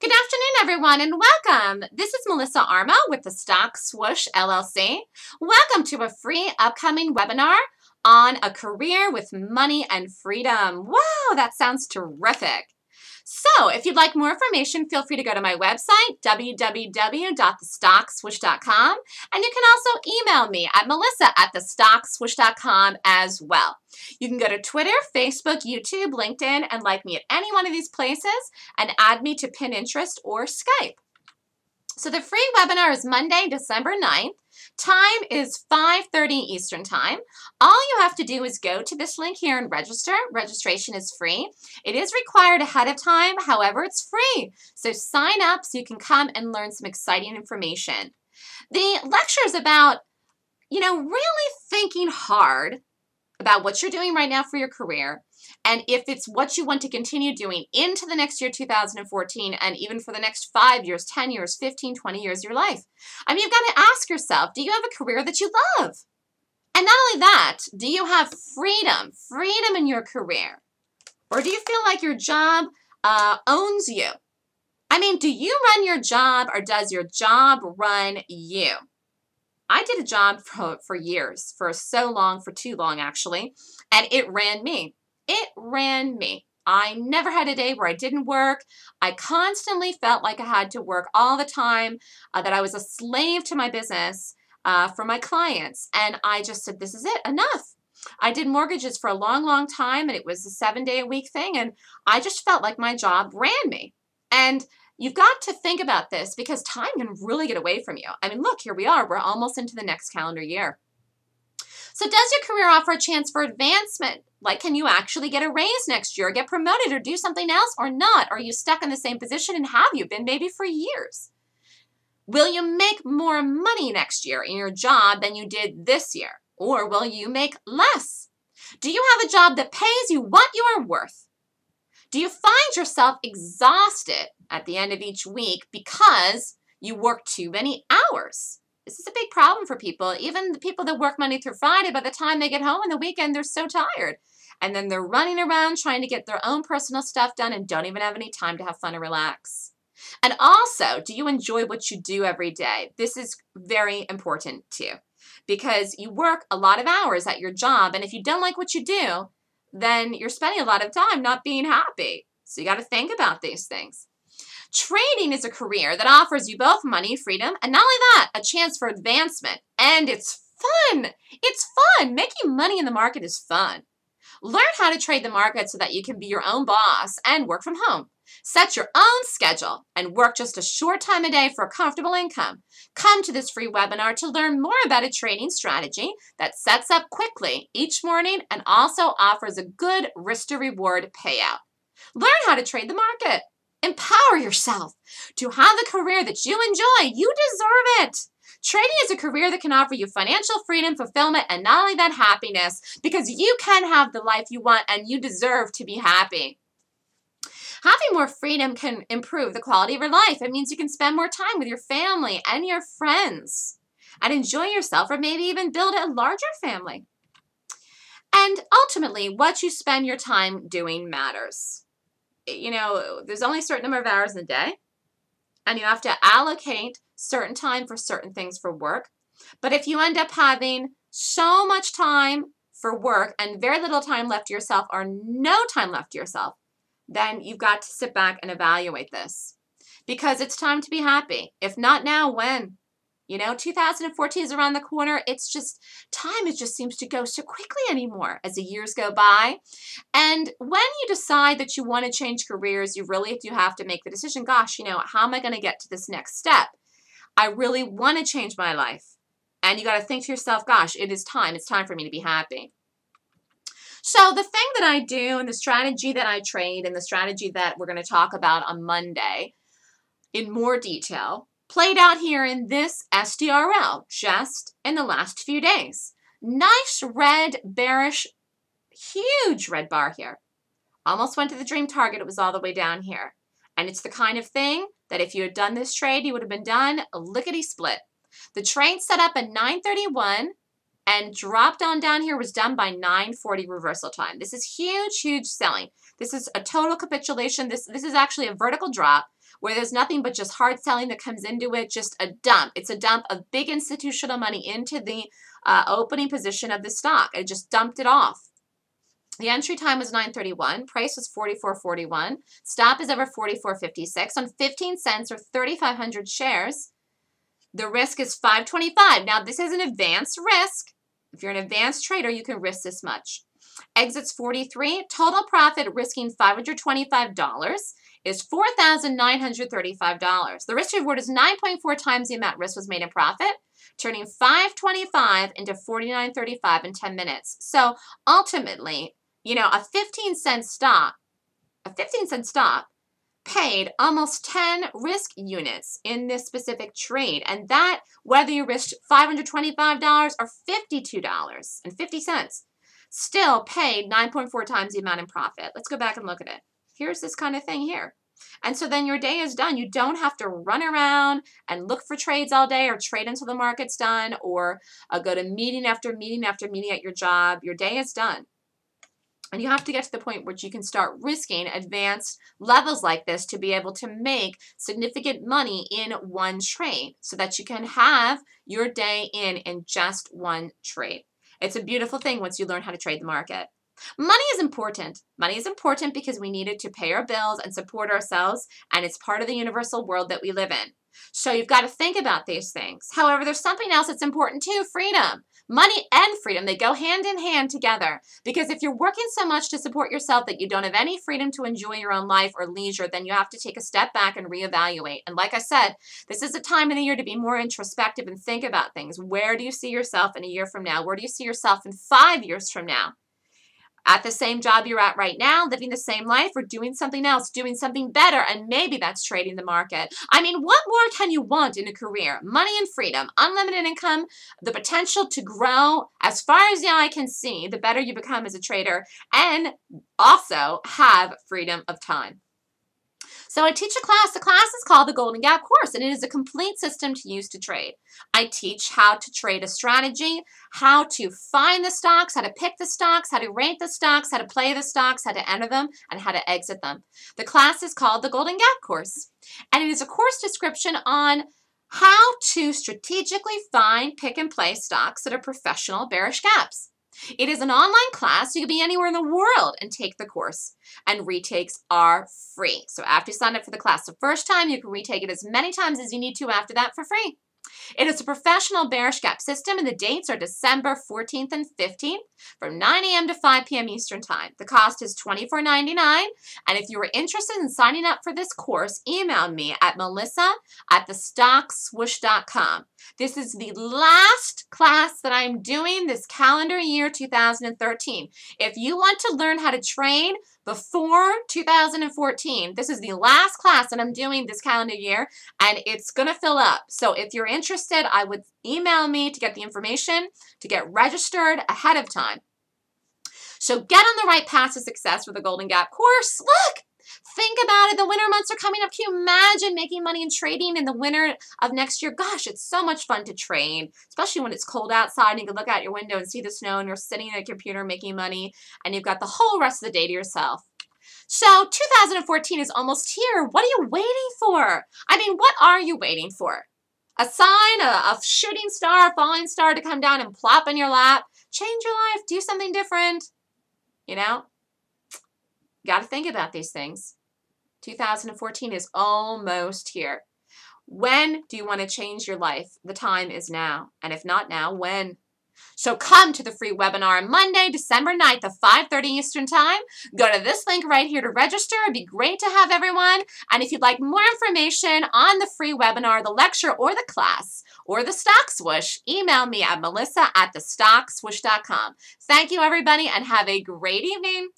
Good afternoon, everyone, and welcome. This is Melissa Armo with the Stock Swoosh LLC. Welcome to a free upcoming webinar on a career with money and freedom. Wow, that sounds terrific. So if you'd like more information, feel free to go to my website, www.thestockswoosh.com, and you can also email me at melissa at thestockswoosh.com as well. You can go to Twitter, Facebook, YouTube, LinkedIn, and like me at any one of these places and add me to Pinterest or Skype. So the free webinar is Monday, December 9th. Time is 5.30 Eastern Time. All you have to do is go to this link here and register. Registration is free. It is required ahead of time, however, it's free. So sign up so you can come and learn some exciting information. The lecture is about, you know, really thinking hard about what you're doing right now for your career and if it's what you want to continue doing into the next year 2014 and even for the next five years 10 years 15 20 years of your life. I mean you've got to ask yourself do you have a career that you love? And not only that do you have freedom freedom in your career? Or do you feel like your job uh, owns you? I mean do you run your job or does your job run you I did a job for, for years, for so long, for too long actually, and it ran me. It ran me. I never had a day where I didn't work. I constantly felt like I had to work all the time, uh, that I was a slave to my business uh, for my clients. And I just said, this is it, enough. I did mortgages for a long, long time, and it was a seven day a week thing. And I just felt like my job ran me. And You've got to think about this because time can really get away from you. I mean, look, here we are. We're almost into the next calendar year. So does your career offer a chance for advancement? Like, can you actually get a raise next year, get promoted, or do something else, or not? Are you stuck in the same position and have you been maybe for years? Will you make more money next year in your job than you did this year? Or will you make less? Do you have a job that pays you what you are worth? Do you find yourself exhausted at the end of each week because you work too many hours? This is a big problem for people. Even the people that work Monday through Friday, by the time they get home on the weekend, they're so tired. And then they're running around trying to get their own personal stuff done and don't even have any time to have fun and relax. And also, do you enjoy what you do every day? This is very important too, because you work a lot of hours at your job, and if you don't like what you do, then you're spending a lot of time not being happy. So you got to think about these things. Trading is a career that offers you both money, freedom, and not only that, a chance for advancement. And it's fun. It's fun. Making money in the market is fun. Learn how to trade the market so that you can be your own boss and work from home. Set your own schedule and work just a short time a day for a comfortable income. Come to this free webinar to learn more about a trading strategy that sets up quickly each morning and also offers a good risk to reward payout. Learn how to trade the market. Empower yourself to have the career that you enjoy. You deserve it. Trading is a career that can offer you financial freedom, fulfillment, and not only that, happiness because you can have the life you want and you deserve to be happy. Having more freedom can improve the quality of your life. It means you can spend more time with your family and your friends and enjoy yourself or maybe even build a larger family. And ultimately, what you spend your time doing matters. You know, there's only a certain number of hours in a day, and you have to allocate certain time for certain things for work. But if you end up having so much time for work and very little time left to yourself or no time left to yourself, then you've got to sit back and evaluate this because it's time to be happy. If not now, when? You know, 2014 is around the corner. It's just time, it just seems to go so quickly anymore as the years go by. And when you decide that you want to change careers, you really do have to make the decision gosh, you know, how am I going to get to this next step? I really want to change my life. And you got to think to yourself, gosh, it is time. It's time for me to be happy. So the thing that I do and the strategy that I trade and the strategy that we're going to talk about on Monday in more detail played out here in this SDRL just in the last few days. Nice red bearish, huge red bar here. Almost went to the dream target. It was all the way down here. And it's the kind of thing that if you had done this trade, you would have been done a lickety split. The trade set up at 931 and dropped on down here was done by 940 reversal time. This is huge, huge selling. This is a total capitulation. This, this is actually a vertical drop where there's nothing but just hard selling that comes into it, just a dump. It's a dump of big institutional money into the uh, opening position of the stock. It just dumped it off. The entry time was 9.31. Price was 44.41. Stop is over 44.56 on 15 cents or 3,500 shares. The risk is 525. Now, this is an advanced risk. If you're an advanced trader, you can risk this much. Exits 43. Total profit risking $525 is $4,935. The risk reward is 9.4 times the amount risk was made in profit, turning 525 into 49.35 in 10 minutes. So ultimately, you know, a 15 cent stop, a 15 cent stop paid almost 10 risk units in this specific trade. And that, whether you risked $525 or $52.50, still paid 9.4 times the amount in profit. Let's go back and look at it. Here's this kind of thing here. And so then your day is done. You don't have to run around and look for trades all day or trade until the market's done or uh, go to meeting after meeting after meeting at your job. Your day is done. And you have to get to the point where you can start risking advanced levels like this to be able to make significant money in one trade so that you can have your day in in just one trade. It's a beautiful thing once you learn how to trade the market. Money is important. Money is important because we need it to pay our bills and support ourselves, and it's part of the universal world that we live in. So you've got to think about these things. However, there's something else that's important too freedom. Money and freedom, they go hand in hand together. Because if you're working so much to support yourself that you don't have any freedom to enjoy your own life or leisure, then you have to take a step back and reevaluate. And like I said, this is a time in the year to be more introspective and think about things. Where do you see yourself in a year from now? Where do you see yourself in five years from now? At the same job you're at right now, living the same life, or doing something else, doing something better, and maybe that's trading the market. I mean, what more can you want in a career? Money and freedom, unlimited income, the potential to grow as far as the eye can see, the better you become as a trader, and also have freedom of time. So I teach a class. The class is called the Golden Gap Course, and it is a complete system to use to trade. I teach how to trade a strategy, how to find the stocks, how to pick the stocks, how to rate the stocks, how to play the stocks, how to enter them, and how to exit them. The class is called the Golden Gap Course, and it is a course description on how to strategically find, pick, and play stocks that are professional bearish gaps. It is an online class. You can be anywhere in the world and take the course. And retakes are free. So after you sign up for the class the first time, you can retake it as many times as you need to after that for free. It is a professional bearish gap system, and the dates are December 14th and 15th from 9 a.m. to 5 p.m. Eastern Time. The cost is $24.99, and if you are interested in signing up for this course, email me at melissa at thestockswoosh.com. This is the last class that I'm doing this calendar year 2013. If you want to learn how to trade before 2014, this is the last class that I'm doing this calendar year, and it's going to fill up. So if you're interested, I would email me to get the information to get registered ahead of time. So get on the right path to success with the Golden Gap course. Look, Think about it. The winter months are coming up. Can you imagine making money and trading in the winter of next year? Gosh, it's so much fun to trade, especially when it's cold outside and you can look out your window and see the snow and you're sitting at a computer making money and you've got the whole rest of the day to yourself. So 2014 is almost here. What are you waiting for? I mean, what are you waiting for? A sign, a, a shooting star, a falling star to come down and plop in your lap? Change your life, do something different. You know? Got to think about these things. 2014 is almost here. When do you want to change your life? The time is now. And if not now, when? So come to the free webinar on Monday, December 9th at 5.30 Eastern Time. Go to this link right here to register. It'd be great to have everyone. And if you'd like more information on the free webinar, the lecture, or the class, or the Stock Swoosh, email me at melissa at thestockswoosh.com. Thank you, everybody, and have a great evening.